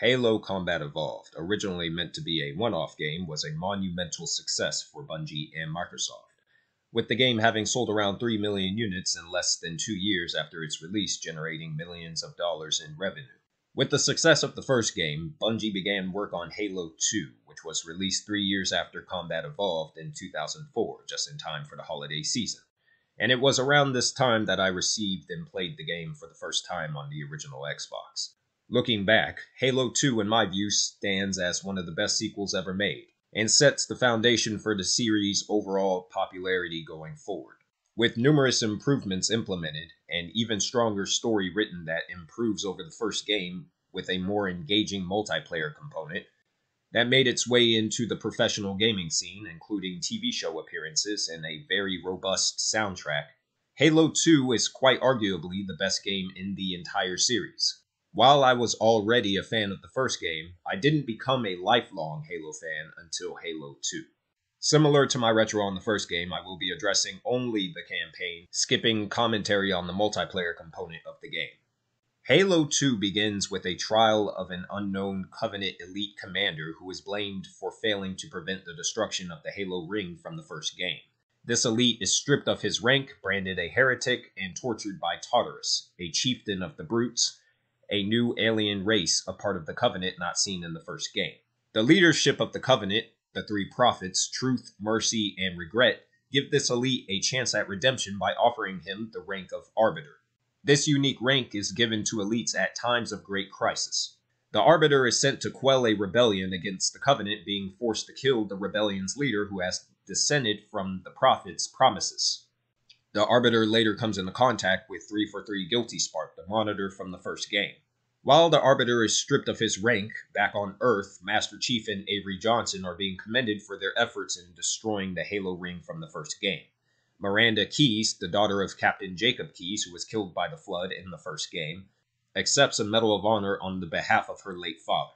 Halo Combat Evolved, originally meant to be a one off game, was a monumental success for Bungie and Microsoft, with the game having sold around 3 million units in less than two years after its release, generating millions of dollars in revenue. With the success of the first game, Bungie began work on Halo 2, which was released three years after Combat Evolved in 2004, just in time for the holiday season. And it was around this time that I received and played the game for the first time on the original Xbox. Looking back, Halo 2, in my view, stands as one of the best sequels ever made, and sets the foundation for the series' overall popularity going forward. With numerous improvements implemented, and even stronger story written that improves over the first game with a more engaging multiplayer component, that made its way into the professional gaming scene, including TV show appearances and a very robust soundtrack. Halo 2 is quite arguably the best game in the entire series. While I was already a fan of the first game, I didn't become a lifelong Halo fan until Halo 2. Similar to my retro on the first game, I will be addressing only the campaign, skipping commentary on the multiplayer component of the game. Halo 2 begins with a trial of an unknown Covenant elite commander who is blamed for failing to prevent the destruction of the Halo ring from the first game. This elite is stripped of his rank, branded a heretic, and tortured by Tartarus, a chieftain of the Brutes, a new alien race, a part of the Covenant not seen in the first game. The leadership of the Covenant, the three prophets, Truth, Mercy, and Regret, give this elite a chance at redemption by offering him the rank of Arbiter. This unique rank is given to elites at times of great crisis. The Arbiter is sent to quell a rebellion against the Covenant, being forced to kill the rebellion's leader who has descended from the Prophet's promises. The Arbiter later comes into contact with 343 Guilty Spark, the monitor from the first game. While the Arbiter is stripped of his rank, back on Earth, Master Chief and Avery Johnson are being commended for their efforts in destroying the Halo ring from the first game. Miranda Keyes, the daughter of Captain Jacob Keyes, who was killed by the Flood in the first game, accepts a Medal of Honor on the behalf of her late father.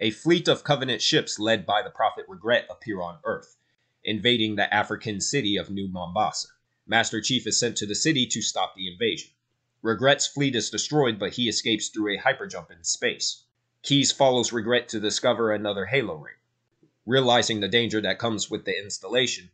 A fleet of Covenant ships led by the Prophet Regret appear on Earth, invading the African city of New Mombasa. Master Chief is sent to the city to stop the invasion. Regret's fleet is destroyed, but he escapes through a hyperjump in space. Keyes follows Regret to discover another Halo ring. Realizing the danger that comes with the installation,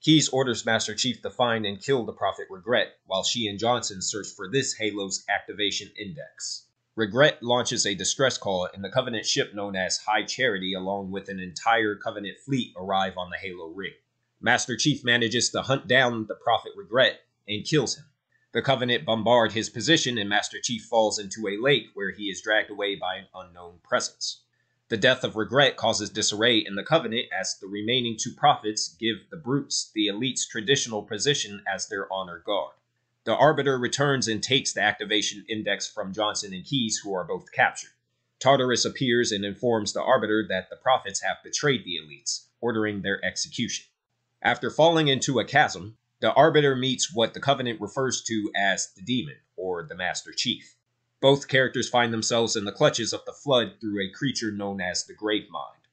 Keyes orders Master Chief to find and kill the Prophet Regret, while she and Johnson search for this Halo's activation index. Regret launches a distress call, and the Covenant ship known as High Charity, along with an entire Covenant fleet, arrive on the Halo ring. Master Chief manages to hunt down the Prophet Regret and kills him. The Covenant bombard his position, and Master Chief falls into a lake where he is dragged away by an unknown presence. The death of Regret causes disarray in the Covenant as the remaining two prophets give the Brutes the elite's traditional position as their honor guard. The Arbiter returns and takes the activation index from Johnson and Keyes, who are both captured. Tartarus appears and informs the Arbiter that the prophets have betrayed the elites, ordering their execution. After falling into a chasm, the Arbiter meets what the Covenant refers to as the Demon, or the Master Chief. Both characters find themselves in the clutches of the Flood through a creature known as the Grave Mind.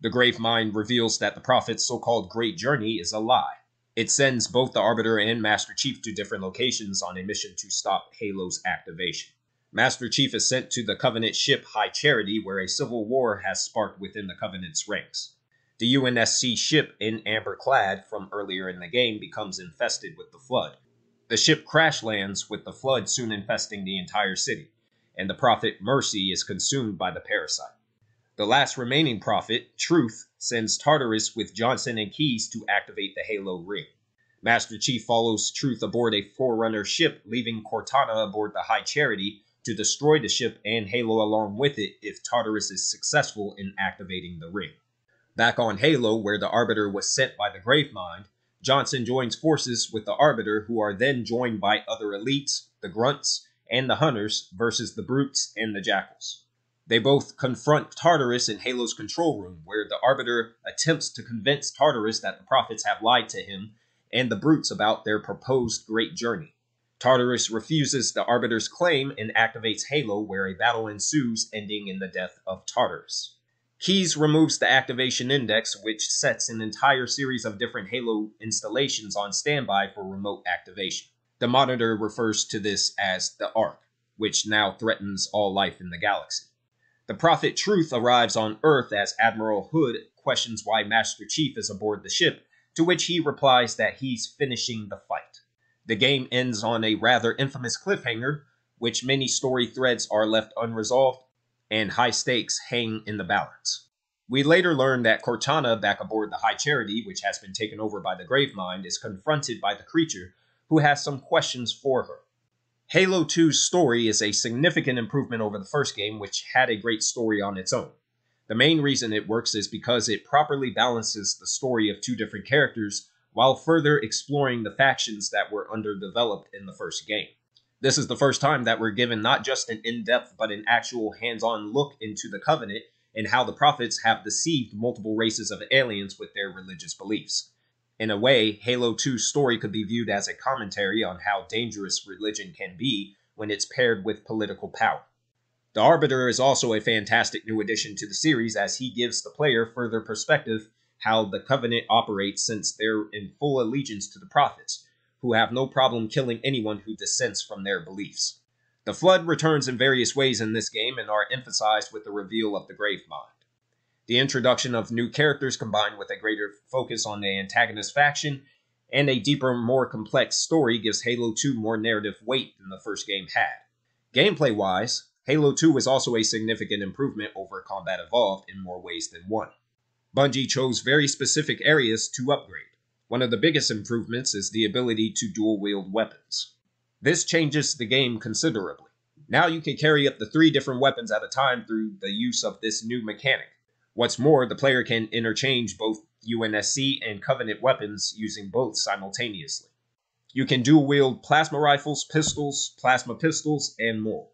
The Grave Mind reveals that the Prophet's so called Great Journey is a lie. It sends both the Arbiter and Master Chief to different locations on a mission to stop Halo's activation. Master Chief is sent to the Covenant ship High Charity, where a civil war has sparked within the Covenant's ranks. The UNSC ship in amber clad from earlier in the game becomes infested with the flood. The ship crash lands with the flood soon infesting the entire city, and the prophet Mercy is consumed by the parasite. The last remaining prophet, Truth, sends Tartarus with Johnson and Keyes to activate the Halo ring. Master Chief follows Truth aboard a Forerunner ship, leaving Cortana aboard the High Charity to destroy the ship and Halo along with it if Tartarus is successful in activating the ring. Back on Halo, where the Arbiter was sent by the Gravemind, Johnson joins forces with the Arbiter, who are then joined by other elites, the Grunts, and the Hunters, versus the Brutes and the Jackals. They both confront Tartarus in Halo's control room, where the Arbiter attempts to convince Tartarus that the prophets have lied to him and the Brutes about their proposed great journey. Tartarus refuses the Arbiter's claim and activates Halo, where a battle ensues, ending in the death of Tartarus. Keyes removes the activation index, which sets an entire series of different Halo installations on standby for remote activation. The monitor refers to this as the Ark, which now threatens all life in the galaxy. The prophet Truth arrives on Earth as Admiral Hood questions why Master Chief is aboard the ship, to which he replies that he's finishing the fight. The game ends on a rather infamous cliffhanger, which many story threads are left unresolved, and high stakes hang in the balance. We later learn that Cortana, back aboard the High Charity, which has been taken over by the Gravemind, is confronted by the creature, who has some questions for her. Halo 2's story is a significant improvement over the first game, which had a great story on its own. The main reason it works is because it properly balances the story of two different characters while further exploring the factions that were underdeveloped in the first game. This is the first time that we're given not just an in depth but an actual hands on look into the Covenant and how the prophets have deceived multiple races of aliens with their religious beliefs. In a way, Halo 2's story could be viewed as a commentary on how dangerous religion can be when it's paired with political power. The Arbiter is also a fantastic new addition to the series as he gives the player further perspective how the Covenant operates since they're in full allegiance to the prophets, who have no problem killing anyone who dissents from their beliefs. The Flood returns in various ways in this game and are emphasized with the reveal of the Gravemind. The introduction of new characters combined with a greater focus on the antagonist faction and a deeper, more complex story gives Halo 2 more narrative weight than the first game had. Gameplay wise, Halo 2 is also a significant improvement over Combat Evolved in more ways than one. Bungie chose very specific areas to upgrade. One of the biggest improvements is the ability to dual wield weapons. This changes the game considerably. Now you can carry up to three different weapons at a time through the use of this new mechanic. What's more, the player can interchange both UNSC and Covenant weapons using both simultaneously. You can dual wield plasma rifles, pistols, plasma pistols, and more.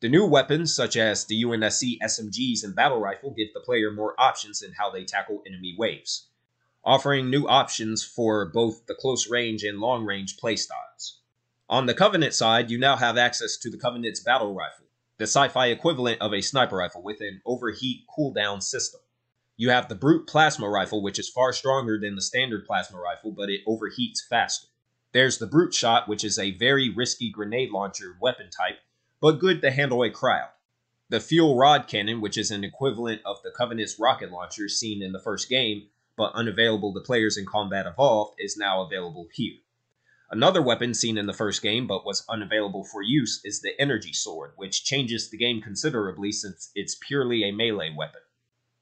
The new weapons, such as the UNSC SMGs and battle rifle, give the player more options in how they tackle enemy waves, offering new options for both the close range and long range playstyles. On the Covenant side, you now have access to the Covenant's battle rifle, the sci-fi equivalent of a sniper rifle with an overheat cooldown system. You have the Brute Plasma Rifle, which is far stronger than the standard plasma rifle, but it overheats faster. There's the Brute Shot, which is a very risky grenade launcher weapon type, but good to handle a crowd. The Fuel Rod Cannon, which is an equivalent of the Covenant's rocket launcher seen in the first game, but unavailable to players in Combat Evolved, is now available here. Another weapon seen in the first game but was unavailable for use is the Energy Sword, which changes the game considerably since it's purely a melee weapon.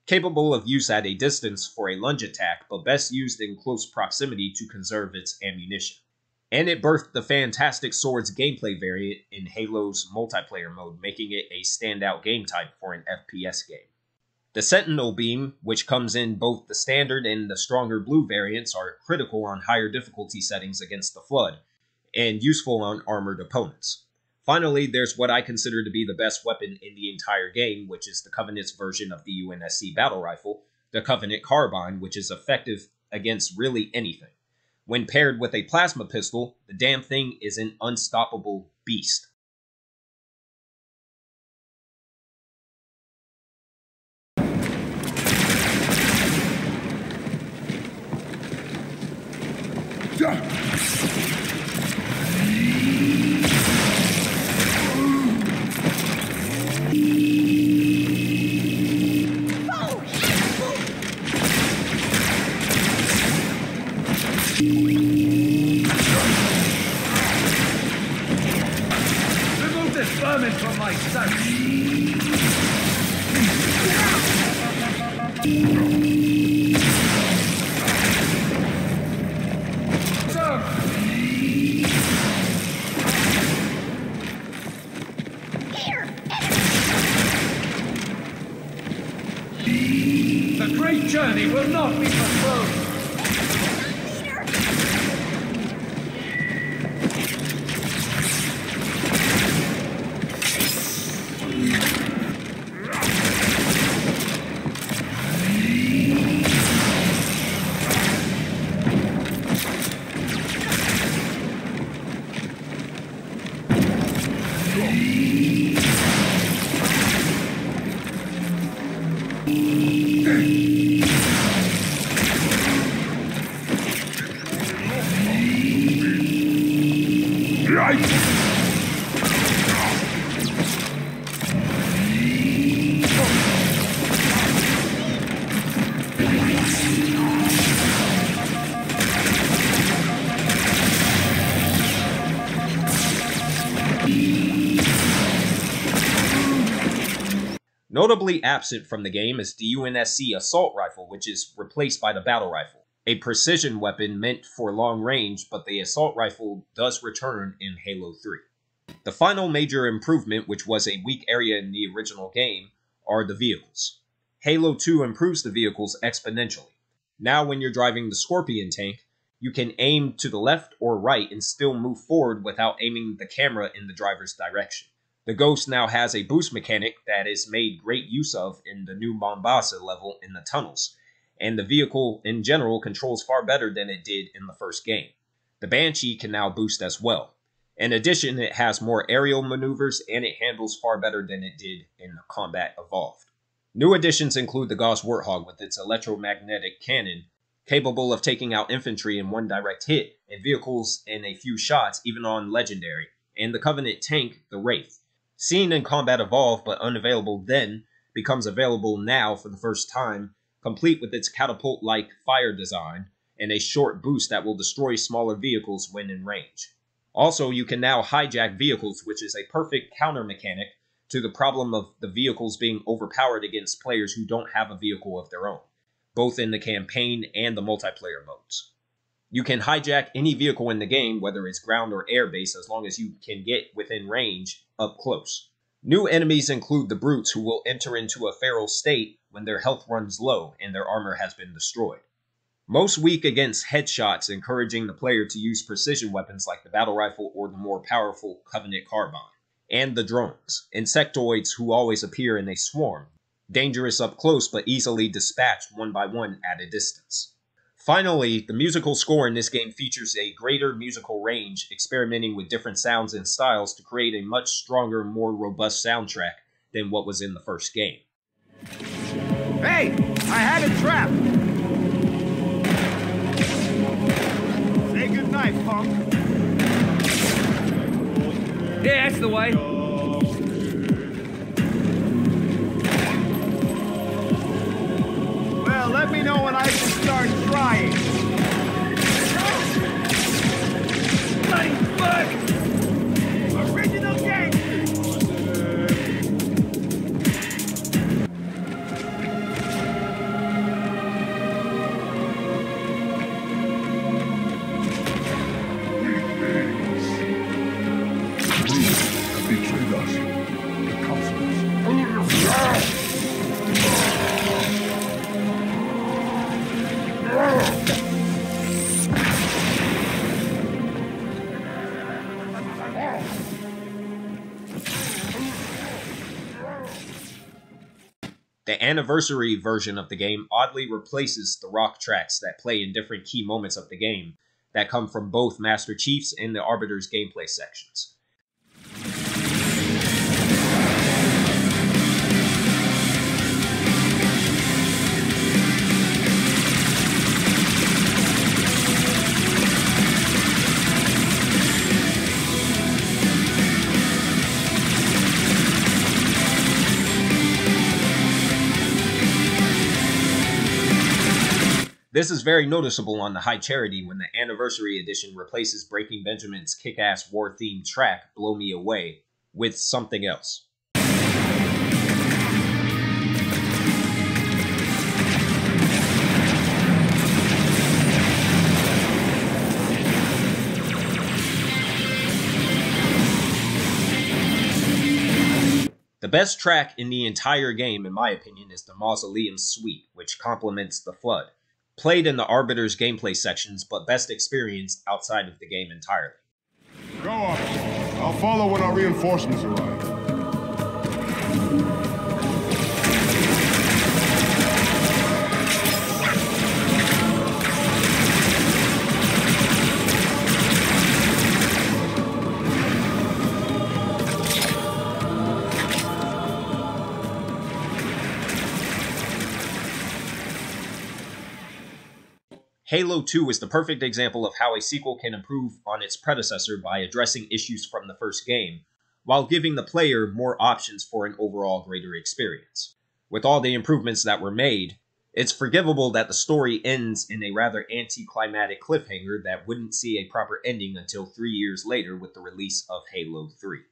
Capable of use at a distance for a lunge attack, but best used in close proximity to conserve its ammunition. And it birthed the Fantastic Swords gameplay variant in Halo's multiplayer mode, making it a standout game type for an FPS game. The Sentinel Beam, which comes in both the standard and the stronger blue variants, are critical on higher difficulty settings against the Flood, and useful on armored opponents. Finally, there's what I consider to be the best weapon in the entire game, which is the Covenant's version of the UNSC battle rifle, the Covenant Carbine, which is effective against really anything. When paired with a plasma pistol, the damn thing is an unstoppable beast. Notably absent from the game is the UNSC assault rifle, which is replaced by the battle rifle, a precision weapon meant for long range, but the assault rifle does return in Halo 3. The final major improvement, which was a weak area in the original game, are the vehicles. Halo 2 improves the vehicles exponentially. Now, when you're driving the Scorpion tank, you can aim to the left or right and still move forward without aiming the camera in the driver's direction. The Ghost now has a boost mechanic that is made great use of in the new Mombasa level in the tunnels, and the vehicle in general controls far better than it did in the first game. The Banshee can now boost as well. In addition, it has more aerial maneuvers and it handles far better than it did in Combat Evolved. New additions include the Gauss Warthog with its electromagnetic cannon, capable of taking out infantry in one direct hit and vehicles in a few shots, even on Legendary, and the Covenant tank, the Wraith. Seen in Combat Evolve but unavailable then, becomes available now for the first time, complete with its catapult like fire design and a short boost that will destroy smaller vehicles when in range. Also, you can now hijack vehicles, which is a perfect counter mechanic to the problem of the vehicles being overpowered against players who don't have a vehicle of their own, both in the campaign and the multiplayer modes. You can hijack any vehicle in the game, whether it's ground or air based, as long as you can get within range up close. New enemies include the brutes who will enter into a feral state when their health runs low and their armor has been destroyed. Most weak against headshots, encouraging the player to use precision weapons like the battle rifle or the more powerful Covenant carbine and the drones, insectoids who always appear in a swarm, dangerous up close but easily dispatched one by one at a distance. Finally, the musical score in this game features a greater musical range, experimenting with different sounds and styles to create a much stronger, more robust soundtrack than what was in the first game. Hey, I had a trap. Say goodnight, punk. Yeah, that's the way. Well, let me know when I can start trying. Bloody fuck! Original gangster! have betrayed us. The counselors. Anniversary version of the game oddly replaces the rock tracks that play in different key moments of the game that come from both Master Chief's and the Arbiter's gameplay sections. This is very noticeable on the High Charity when the Anniversary Edition replaces Breaking Benjamin's kick ass war themed track, Blow Me Away, with something else. The best track in the entire game, in my opinion, is the Mausoleum Suite, which complements the Flood. Played in the Arbiter's gameplay sections, but best experienced outside of the game entirely. Go on. I'll follow when our reinforcements arrive. Halo 2 is the perfect example of how a sequel can improve on its predecessor by addressing issues from the first game, while giving the player more options for an overall greater experience. With all the improvements that were made, it's forgivable that the story ends in a rather anticlimactic cliffhanger that wouldn't see a proper ending until three years later with the release of Halo 3.